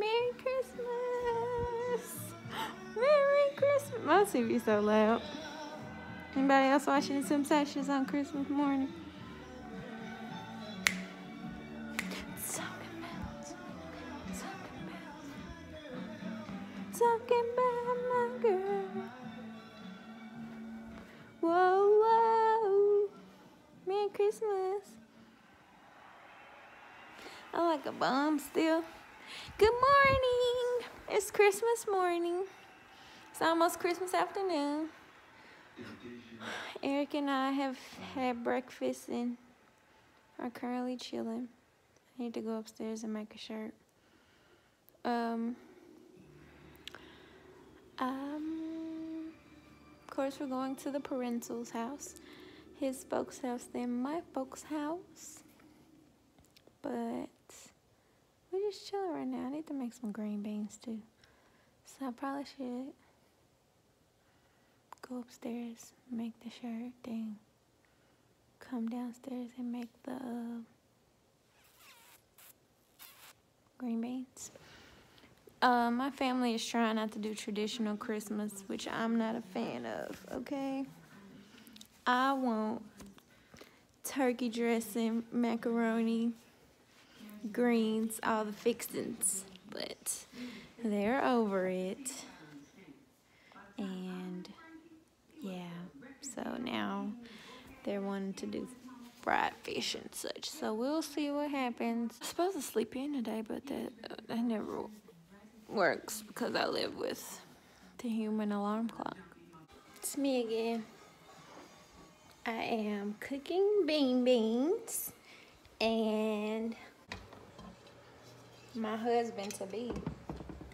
Merry Christmas. Merry Christmas. My TV's so loud. Anybody else watching the Temptations on Christmas morning? Talking about my girl. Whoa, whoa. Merry Christmas. I like a bomb still. Good morning. It's Christmas morning. It's almost Christmas afternoon. Eric and I have had breakfast and are currently chilling. I need to go upstairs and make a shirt. Um, um, of course, we're going to the parental's house, his folks' house, then my folks' house. But we're just chilling right now. I need to make some green beans too. So I probably should go upstairs, make the shirt, then come downstairs and make the uh, green beans. Uh, my family is trying not to do traditional Christmas, which I'm not a fan of, okay? I want turkey dressing, macaroni, greens, all the fixings, but they're over it. And yeah, so now they're wanting to do fried fish and such. So we'll see what happens. I'm supposed to sleep in today, but that uh, that never works because I live with the human alarm clock. It's me again. I am cooking bean beans and my husband to be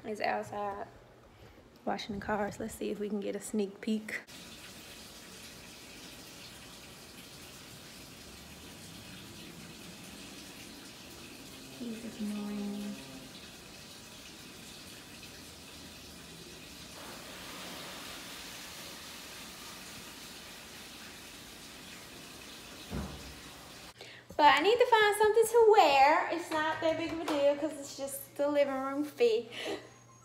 is outside washing the cars. Let's see if we can get a sneak peek. He's ignoring But I need to find something to wear. It's not that big of a deal because it's just the living room fee.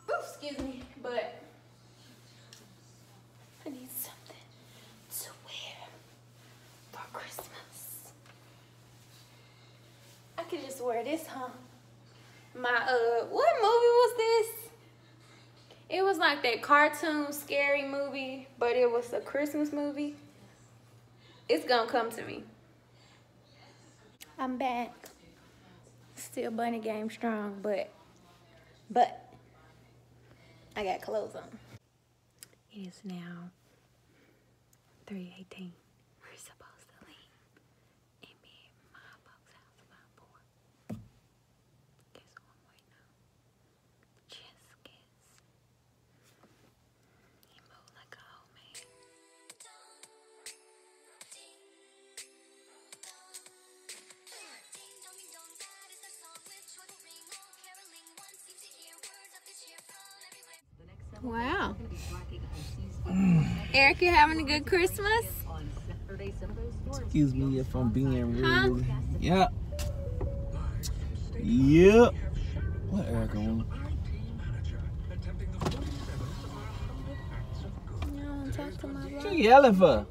Ooh, excuse me. But I need something to wear for Christmas. I could just wear this, huh? My, uh, what movie was this? It was like that cartoon scary movie, but it was a Christmas movie. It's gonna come to me. I'm back. Still bunny game strong, but, but, I got clothes on. It is now 318. Wow. Eric, you having a good Christmas? Excuse me if I'm being rude. Huh? Yep. Yep. What Erica want? You don't to talk to my What brother? you yelling for?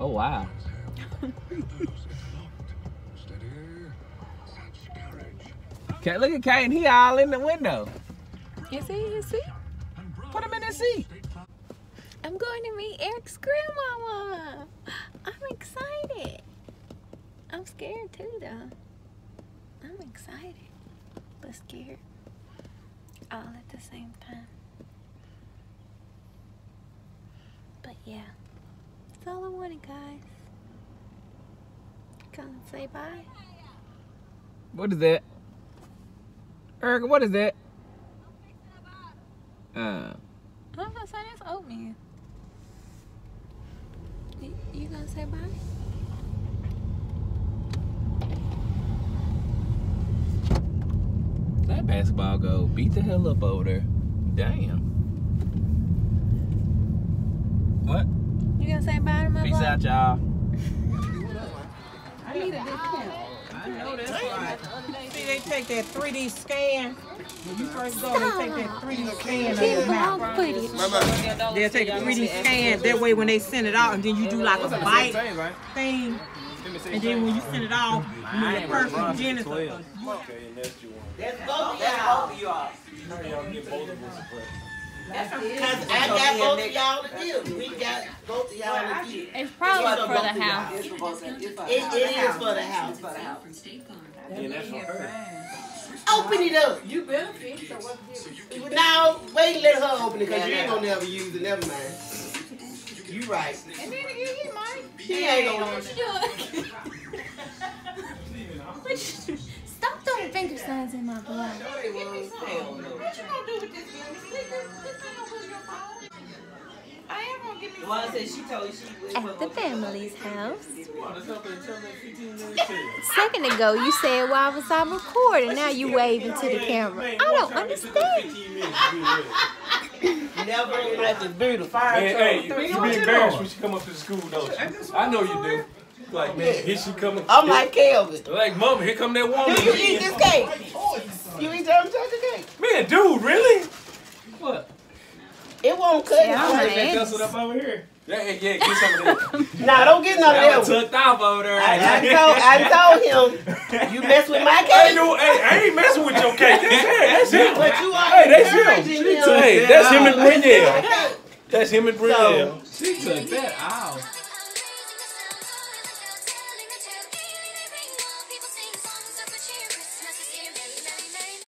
Oh wow. Okay, look at Kane. He all in the window. Is he? Is he? Put him in his seat. I'm going to meet Eric's grandmama. I'm excited. I'm scared too, though. I'm excited, but scared all at the same time. But yeah, that's all I wanted, guys. Come and say bye. What is that? Erica, what is that? Uh, I'm gonna say that's oatmeal. You, gonna say bye? that basketball go beat the hell up over there. Damn. What? You gonna say bye to my Peace out, y'all. I need a discount. I know that's right. See, they take take that 3D scan. When you first go, they take that 3D scan of Give your mouth. footage. They'll take a 3D scan. That way, when they send it out, and then you do like a bite thing, and then when you send it off, you know, your perfect genital. That's both of y'all. Cause I got both of y'all to give. We got both of y'all to give. It's probably for the house. It, it is for the house. Open it up. You benefit. So what Now, wait, let her open it, cause you ain't gonna never use it, never mind. You right. And then you hit mine. He ain't gonna. What you doing? What you- Stop throwing finger in my blood. What you gonna do with this I am gonna give me one. said she told you she At the family's house. Second ago, you said why was I recording? Now you waving to the camera. I don't understand. Never let the beautiful fire Hey, hey, you, you be embarrassed when she come up to the school, don't you? I know you do. Like, oh, man, here she coming. I'm like Kelvin. Like, mama, here come that woman. Do you eat this cake? You eat German chocolate cake? Man, dude, really? What? It won't cut. Yeah, Yeah, man. That's what up over here. Yeah, yeah, yeah, get some of that. nah, don't get none That of was that. tucked off over there. I, I told, I told him, you mess with my I ain't, cake. no, hey, I ain't messing with your cake. That's him. That's him. But you are Hey, that's him. him. Hey, that's him and Brielle. That's him and Brielle. So, She took that out.